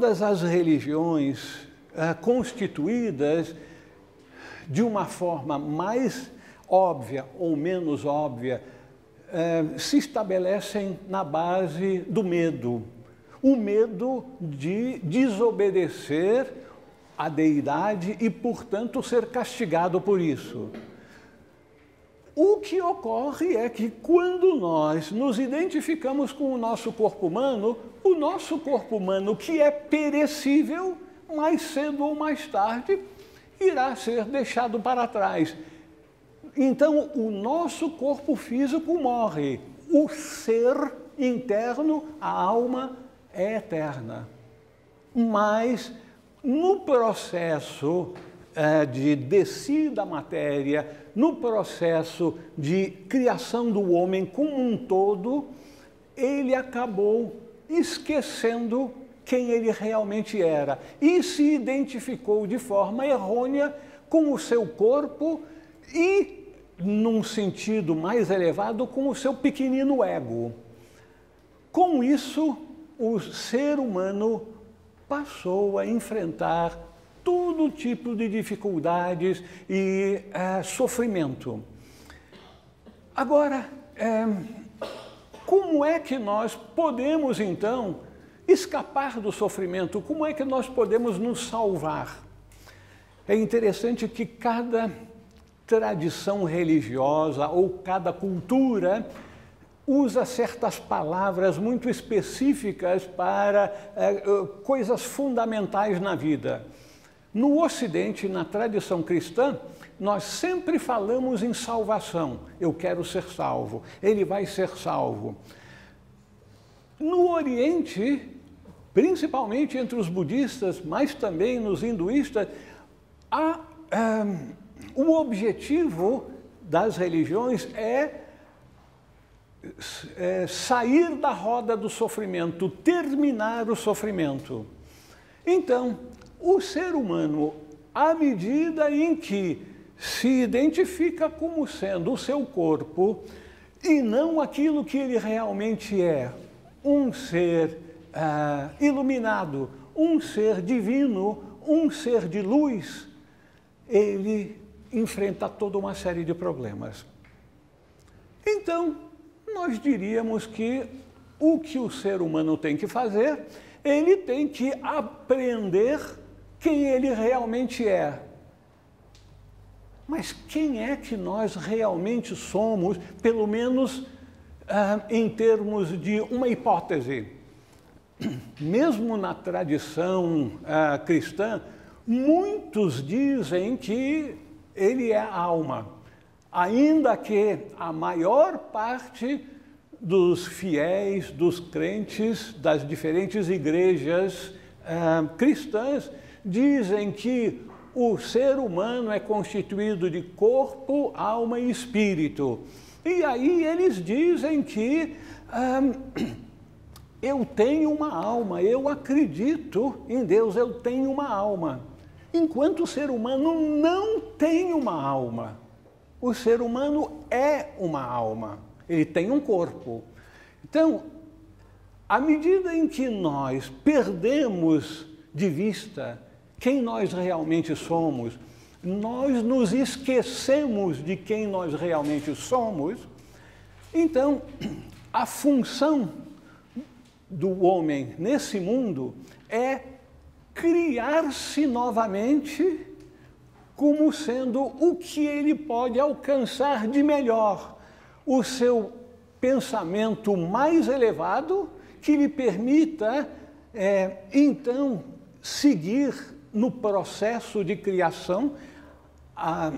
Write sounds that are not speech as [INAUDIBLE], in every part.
todas as religiões ah, constituídas de uma forma mais óbvia ou menos óbvia, eh, se estabelecem na base do medo. O medo de desobedecer à deidade e, portanto, ser castigado por isso. O que ocorre é que quando nós nos identificamos com o nosso corpo humano, o nosso corpo humano, que é perecível, mais cedo ou mais tarde, irá ser deixado para trás. Então, o nosso corpo físico morre, o ser interno, a alma, é eterna. Mas, no processo de descida da matéria, no processo de criação do homem como um todo, ele acabou esquecendo quem ele realmente era e se identificou de forma errônea com o seu corpo e, num sentido mais elevado, com o seu pequenino ego. Com isso, o ser humano passou a enfrentar todo tipo de dificuldades e é, sofrimento. Agora, é, como é que nós podemos então escapar do sofrimento? Como é que nós podemos nos salvar? É interessante que cada tradição religiosa ou cada cultura usa certas palavras muito específicas para é, coisas fundamentais na vida. No Ocidente, na tradição cristã, nós sempre falamos em salvação. Eu quero ser salvo, ele vai ser salvo. No Oriente, principalmente entre os budistas, mas também nos hinduístas, há, um, o objetivo das religiões é, é sair da roda do sofrimento, terminar o sofrimento. Então, o ser humano, à medida em que se identifica como sendo o seu corpo e não aquilo que ele realmente é, um ser ah, iluminado, um ser divino, um ser de luz, ele enfrenta toda uma série de problemas. Então, nós diríamos que o que o ser humano tem que fazer, ele tem que aprender quem ele realmente é. Mas quem é que nós realmente somos, pelo menos ah, em termos de uma hipótese? [CLEARS THROAT] mesmo na tradição ah, cristã, muitos dizem que ele é alma, ainda que a maior parte dos fiéis, dos crentes das diferentes igrejas ah, cristãs dizem que o ser humano é constituído de corpo, alma e espírito. E aí eles dizem que [CLEARS THROAT] eu tenho uma alma, eu acredito em Deus, eu tenho uma alma. Enquanto o ser humano não tem uma alma. O ser humano é uma alma, ele tem um corpo. Então, à medida em que nós perdemos de vista quem nós realmente somos, nós nos esquecemos de quem nós realmente somos, então a função do homem nesse mundo é criar-se novamente como sendo o que ele pode alcançar de melhor, o seu pensamento mais elevado que lhe permita, é, então, seguir no processo de criação, a,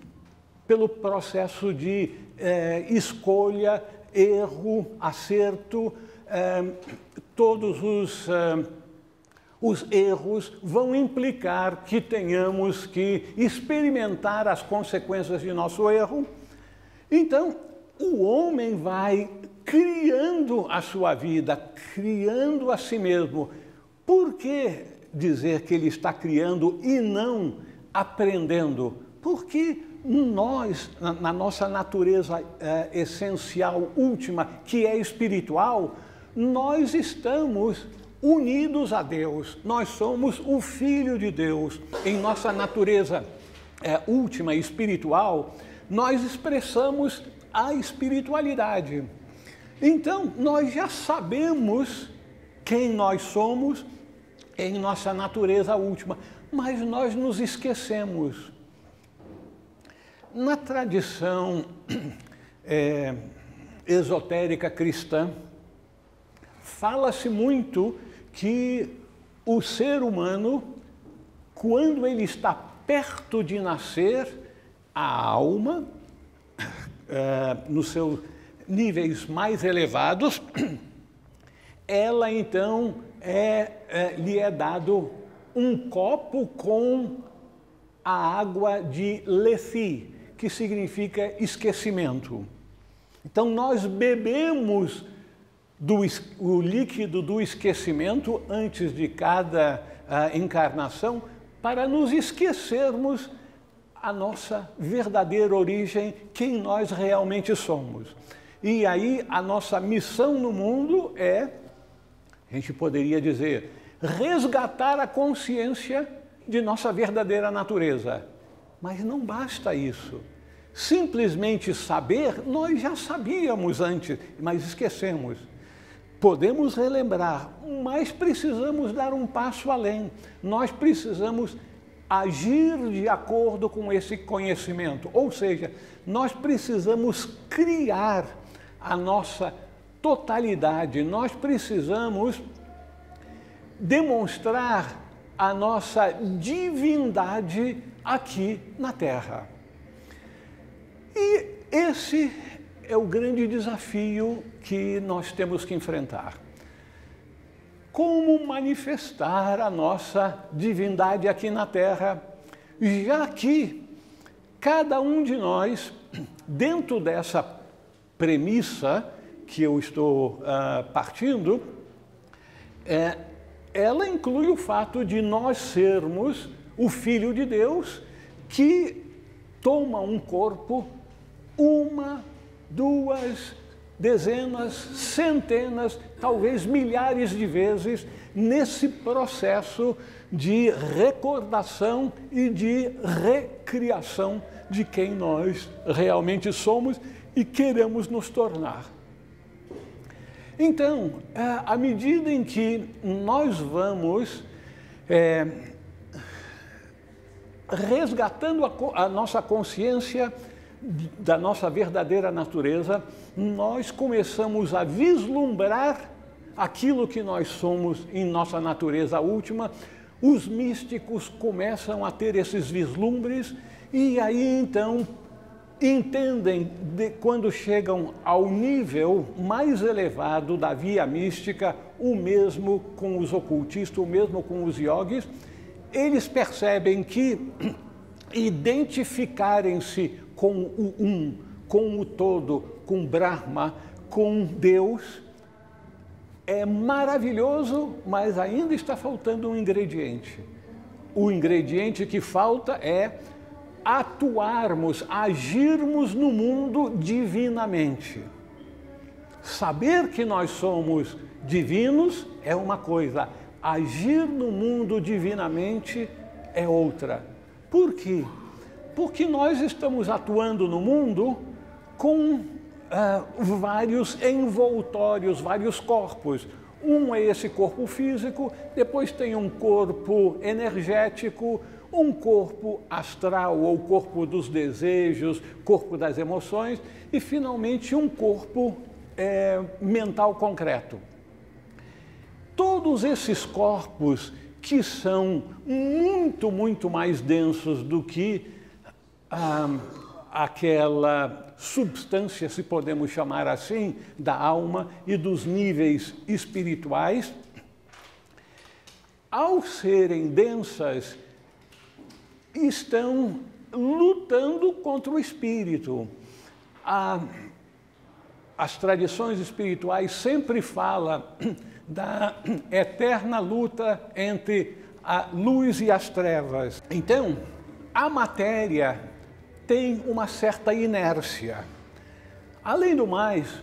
[CLEARS THROAT] pelo processo de é, escolha, erro, acerto, todos os, os erros vão implicar que tenhamos que experimentar as consequências de nosso erro. Então, o homem vai criando a sua vida, criando a si mesmo. Por que dizer que ele está criando e não aprendendo? Porque nós, na, nossa natureza é, essencial, última, que é espiritual, nós estamos unidos a Deus, nós somos o Filho de Deus. Em nossa natureza é, última espiritual, nós expressamos a espiritualidade. Então, nós já sabemos quem nós somos em nossa natureza última, mas nós nos esquecemos. Na tradição [CLEARS THROAT] é, esotérica cristã, fala-se muito que o ser humano, quando ele está perto de nascer, a alma, [CLEARS THROAT] é, nos seus níveis mais elevados, [CLEARS THROAT] ela então é, é, lhe é dado um copo com a água de Lethi, que significa esquecimento. Então nós bebemos do, o líquido do esquecimento antes de cada uh, encarnação para nos esquecermos a nossa verdadeira origem, quem nós realmente somos. E aí a nossa missão no mundo é, a gente poderia dizer, resgatar a consciência de nossa verdadeira natureza. Mas não basta isso. Simplesmente saber, nós já sabíamos antes, mas esquecemos. Podemos relembrar, mas precisamos dar um passo além. Nós precisamos agir de acordo com esse conhecimento. Ou seja, nós precisamos criar a nossa totalidade, nós precisamos demonstrar a nossa divindade aqui na Terra. E esse é o grande desafio que nós temos que enfrentar. Como manifestar a nossa divindade aqui na Terra, já que cada um de nós, dentro dessa premissa que eu estou uh, partindo, é, ela inclui o fato de nós sermos o Filho de Deus que toma um corpo uma, duas, dezenas, centenas, talvez milhares de vezes nesse processo de recordação e de recriação de quem nós realmente somos e queremos nos tornar. Então, é, à medida em que nós vamos é, resgatando a, a nossa consciência da nossa verdadeira natureza, nós começamos a vislumbrar aquilo que nós somos em nossa natureza última. Os místicos começam a ter esses vislumbres e aí então entendem de, quando chegam ao nível mais elevado da via mística, o mesmo com os ocultistas, o mesmo com os yogis, eles percebem que [CLEARS THROAT] identificarem-se com o um, com o todo, com Brahma, com Deus, é maravilhoso, mas ainda está faltando um ingrediente. O ingrediente que falta é atuarmos, agirmos no mundo divinamente. Saber que nós somos divinos é uma coisa, agir no mundo divinamente é outra. Por quê? Porque nós estamos atuando no mundo com uh, vários envoltórios, vários corpos. Um é esse corpo físico, depois tem um corpo energético, um corpo astral ou corpo dos desejos, corpo das emoções e, finalmente, um corpo é, mental concreto. Todos esses corpos que são muito, muito mais densos do que ah, aquela substância, se podemos chamar assim, da alma e dos níveis espirituais, ao serem densas, estão lutando contra o espírito. A, as tradições espirituais sempre falam [CLEARS THROAT] da [CLEARS THROAT] eterna luta entre a luz e as trevas. Então, a matéria tem uma certa inércia. Além do mais,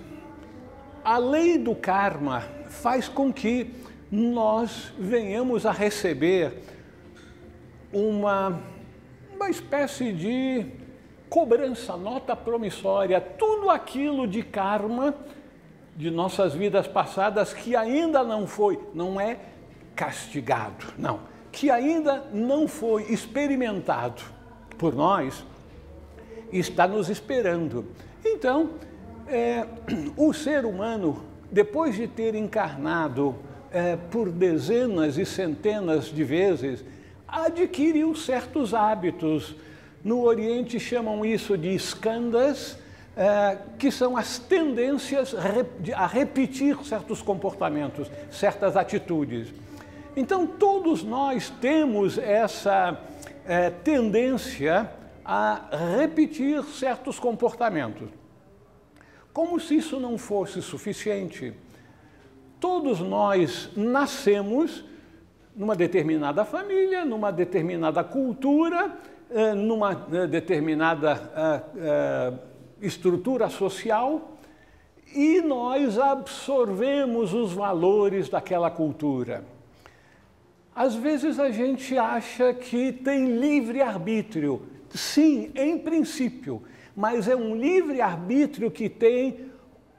a lei do karma faz com que nós venhamos a receber uma, uma espécie de cobrança, nota promissória, tudo aquilo de karma de nossas vidas passadas que ainda não foi, não é castigado, não, que ainda não foi experimentado por nós, está nos esperando. Então, é, o ser humano, depois de ter encarnado é, por dezenas e centenas de vezes, adquiriu certos hábitos. No Oriente chamam isso de escandas, é, que são as tendências a repetir certos comportamentos, certas atitudes. Então, todos nós temos essa é, tendência a repetir certos comportamentos. Como se isso não fosse suficiente, todos nós nascemos numa determinada família, numa determinada cultura, é, numa é, determinada estrutura social e nós absorvemos os valores daquela cultura. Às vezes a gente acha que tem livre arbítrio. Sim, em princípio, mas é um livre arbítrio que tem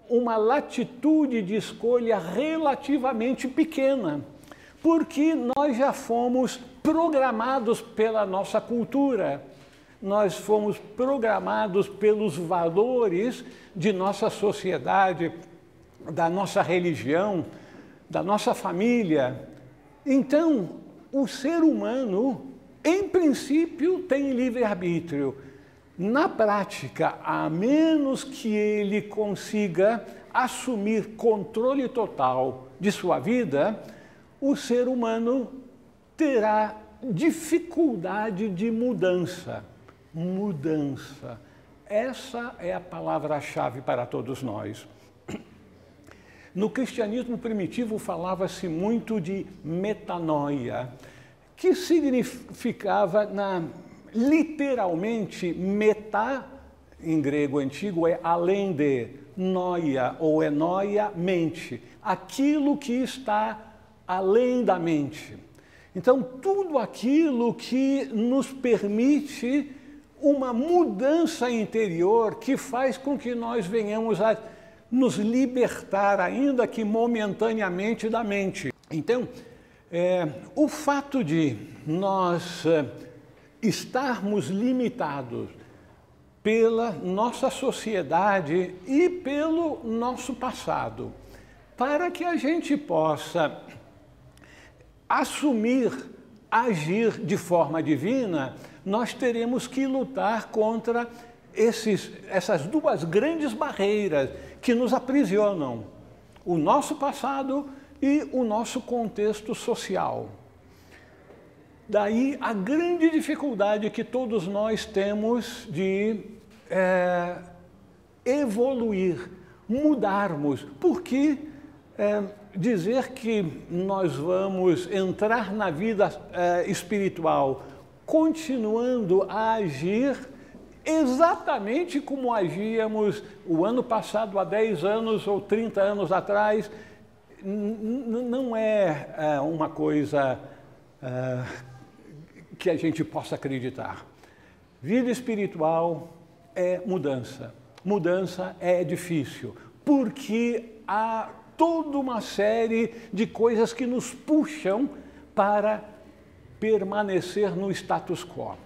uma latitude de escolha relativamente pequena, porque nós já fomos programados pela nossa cultura nós fomos programados pelos valores de nossa sociedade, da nossa religião, da nossa família. Então, o ser humano, em princípio, tem livre-arbítrio. Na prática, a menos que ele consiga assumir controle total de sua vida, o ser humano terá dificuldade de mudança mudança. Essa é a palavra-chave para todos nós. No cristianismo primitivo falava-se muito de metanoia, que significava, na, literalmente, metá, em grego antigo, é além de, noia ou enoia, mente, aquilo que está além da mente. Então, tudo aquilo que nos permite uma mudança interior que faz com que nós venhamos a nos libertar, ainda que momentaneamente, da mente. Então, é, o fato de nós é, estarmos limitados pela nossa sociedade e pelo nosso passado, para que a gente possa assumir, agir de forma divina, nós teremos que lutar contra esses, essas duas grandes barreiras que nos aprisionam: o nosso passado e o nosso contexto social. Daí a grande dificuldade que todos nós temos de é, evoluir, mudarmos, porque é, dizer que nós vamos entrar na vida é, espiritual continuando a agir exatamente como agíamos o ano passado, há 10 anos ou 30 anos atrás, não é, é uma coisa é, que a gente possa acreditar. Vida espiritual é mudança. Mudança é difícil, porque há toda uma série de coisas que nos puxam para permanecer no status quo.